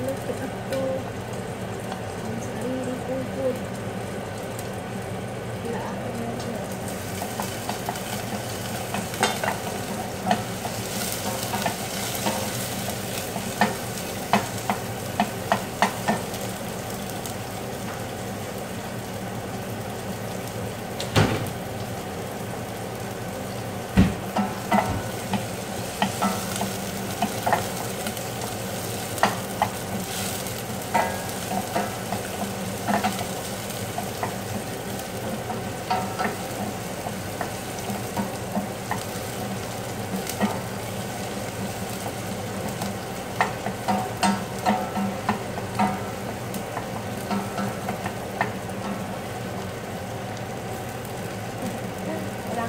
思ってずっと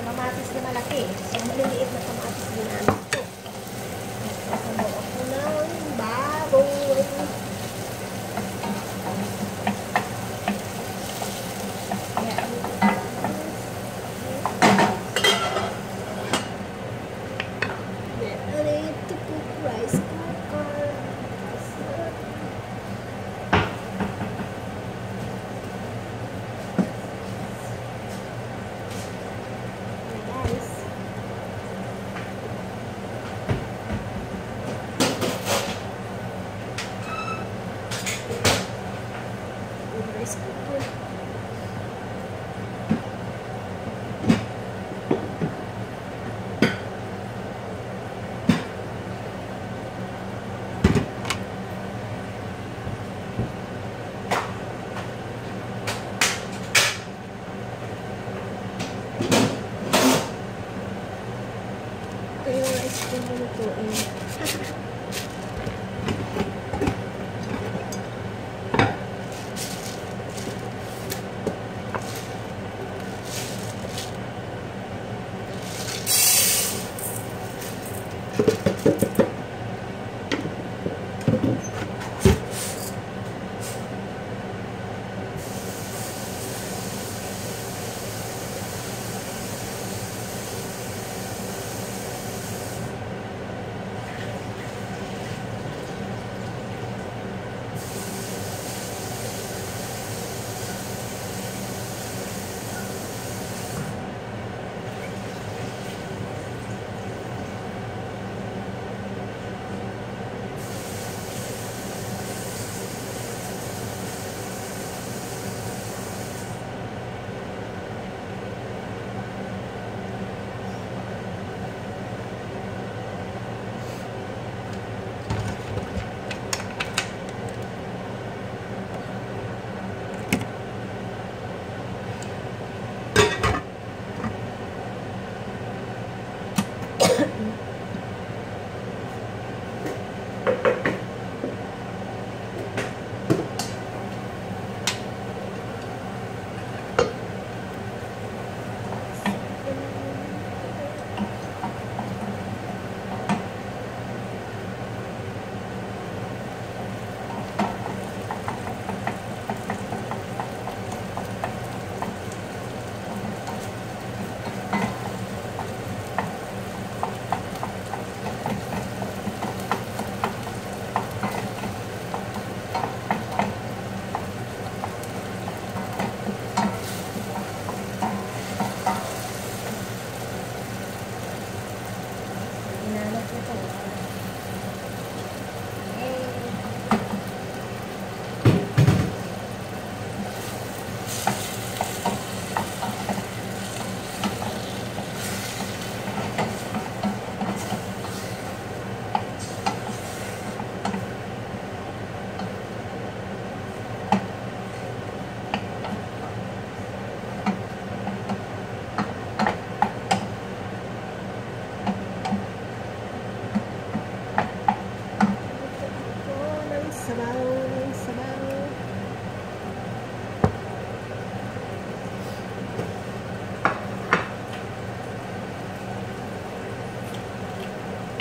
kamatis na malaki. So, maliliit na kamatis ginamit ko. Rice ko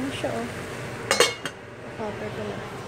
lulutuin. siya, oh. Cover ko na.